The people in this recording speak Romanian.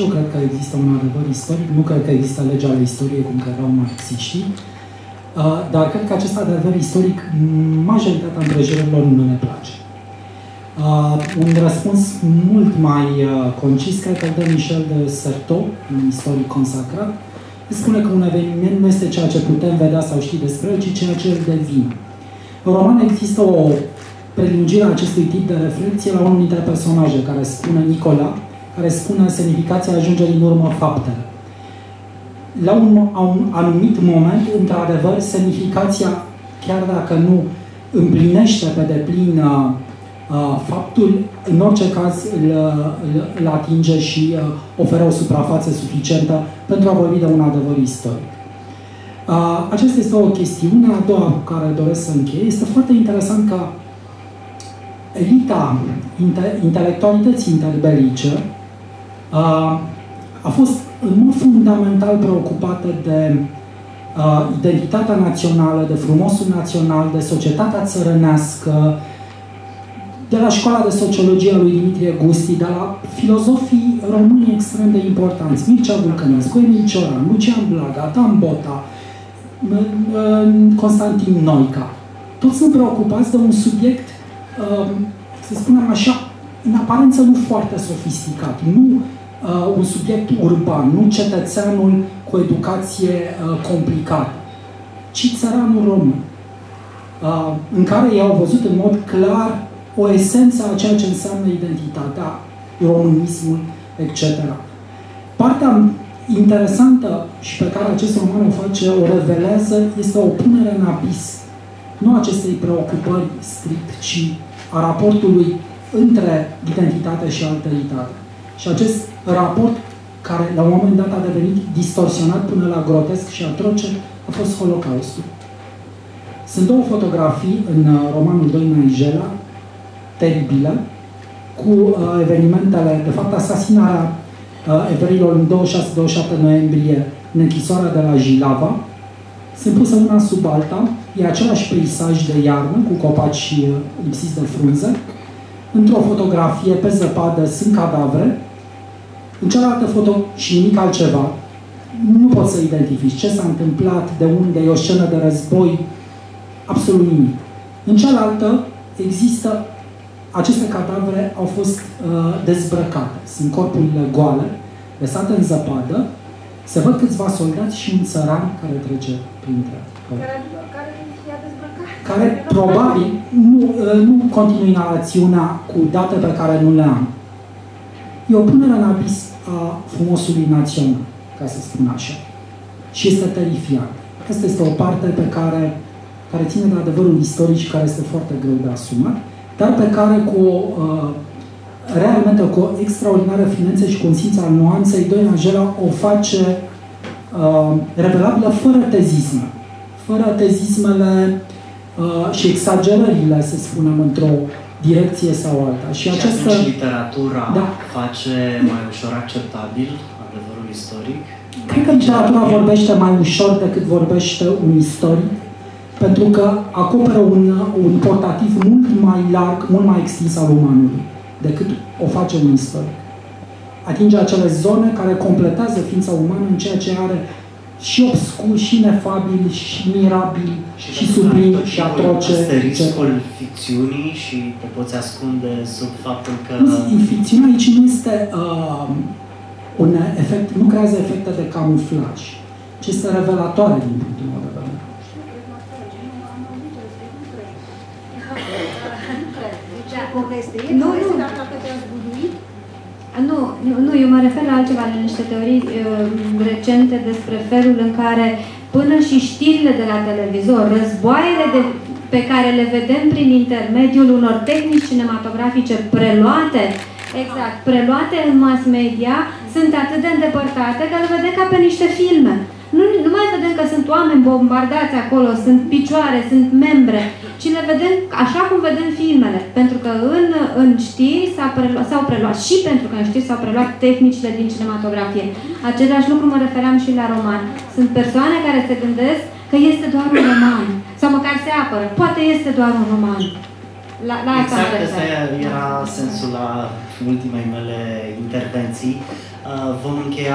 și eu cred că există un adevăr istoric, nu cred că există legea ale istoriei cum credeau marxiștii, uh, dar cred că acest adevăr istoric, majoritatea împrejurărilor nu ne place. Uh, un răspuns mult mai uh, concis, cred că dă Michel de Certeau, un istoric consacrat, spune că un eveniment nu este ceea ce putem vedea sau ști despre el, ci ceea ce îl devine. În roman există o prelungire a acestui tip de reflexie la unul dintre personaje care spune Nicola, care spune semnificația ajungerii în urmă faptele. La un, un anumit moment, într-adevăr, semnificația, chiar dacă nu împlinește pe deplin uh, uh, faptul, în orice caz îl, îl, îl atinge și uh, oferă o suprafață suficientă pentru a vorbi de un adevăr istoric. Uh, aceasta este o chestiune, a doua cu care doresc să închei. Este foarte interesant că elita inte, intelectualității interbelice uh, a fost în mod fundamental preocupată de uh, identitatea națională, de frumosul național, de societatea țărănească, de la școala de sociologie a lui Dimitrie Gusti, de la filozofii români extrem de importanți, Mircea Vulcănescu, Emil Cioran, Lucian Blaga, Dan Bota, Constantin Noica. Toți sunt preocupați de un subiect Um, să spunem așa, în aparență nu foarte sofisticat, nu uh, un subiect urban, nu cetățeanul cu educație uh, complicată, ci țăranul român, uh, în care ei au văzut în mod clar o esență a ceea ce înseamnă identitatea, românismul, etc. Partea interesantă și pe care acest roman o face, o revelează, este o punere în abis, nu acestei preocupări strict, ci a raportului între identitate și alteritate. Și acest raport, care la un moment dat a devenit distorsionat până la grotesc și atroce, a fost Holocaustul. Sunt două fotografii în uh, romanul 2 Naigela, teribile, cu uh, evenimentele, de fapt asasinarea uh, evreilor în 26-27 noiembrie în închisoarea de la Jilava, sunt puse una sub alta, e același peisaj de iarnă cu copaci uh, lipsiți de frunze. Într-o fotografie pe zăpadă sunt cadavre, în cealaltă foto și nimic altceva. Nu poți să identifici ce s-a întâmplat, de unde, e o scenă de război, absolut nimic. În cealaltă există, aceste cadavre au fost uh, dezbrăcate, sunt corpurile goale, lăsate în zăpadă, se văd câțiva soldați și un țăran care trece printre care, care, care probabil nu, ă, nu continui narațiunea cu date pe care nu le am. E o punere în abis a frumosului național, ca să spun așa. Și este terifiant. Asta este o parte pe care, care ține de adevărul istoric și care este foarte greu de asumat, dar pe care cu o uh, realmente cu o extraordinară finețe și consimță al nuanței, Doi Angela o face uh, revelabilă fără tezisme. Fără tezismele uh, și exagerările, să spunem, într-o direcție sau alta. Și, și această... atunci literatura da. face mai ușor acceptabil adevărul istoric? Cred că literatura vorbește mai ușor decât vorbește un istoric, pentru că acoperă un, un portativ mult mai larg, mult mai extins al umanului decât o face un istoric. Atinge acele zone care completează ființa umană în ceea ce are și obscur, și nefabil, și mirabil, și, și sublim, și atroce. Este riscul ficțiunii și te poți ascunde sub faptul că... Nu, ficțiunea aici nu este uh, un efect, nu creează efecte de camuflaj, ci este revelatoare din punctul meu de vedere. Nu, nu. Nu, nu, eu mă refer la altceva, la niște teorii uh, recente despre felul în care până și știrile de la televizor, războaiele de, pe care le vedem prin intermediul unor tehnici cinematografice preluate, exact, preluate în mass media, sunt atât de îndepărtate că le vedem ca pe niște filme. Nu, nu mai vedem că sunt oameni bombardați acolo, sunt picioare, sunt membre, ci le vedem așa cum vedem filmele. Pentru că în, în știri s-au preluat, preluat și pentru că în știri s-au preluat tehnicile din cinematografie. Același lucru mă refeream și la roman. Sunt persoane care se gândesc că este doar un roman. Sau măcar se apără. Poate este doar un roman. La, la asta exact, asta era sensul la ultimei mele intervenții. Uh, vom încheia